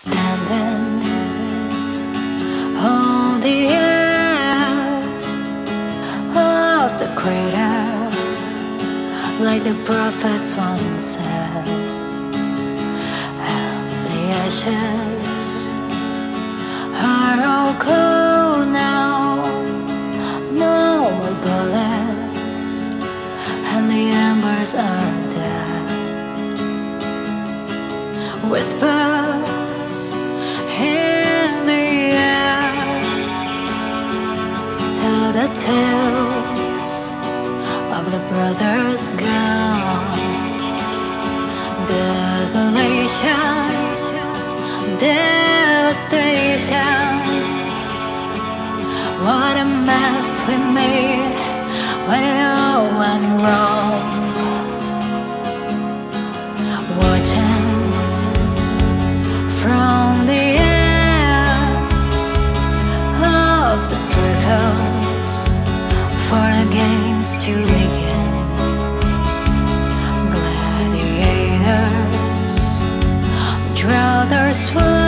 Standing on the edge of the crater, like the prophets once said, and the ashes are all cold now. No more bullets, and the embers are dead. Whispers Devastation. What a mess we made when it all went wrong. Watching from the edge of the circles for the games to begin. Draw their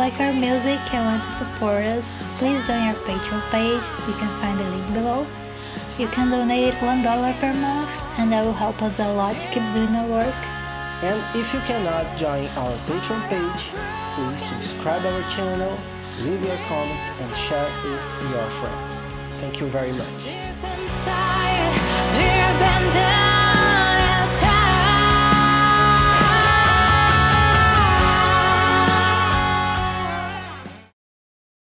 like our music and want to support us, please join our Patreon page. You can find the link below. You can donate $1 per month and that will help us a lot to keep doing our work. And if you cannot join our Patreon page, please subscribe our channel, leave your comments and share with your friends. Thank you very much.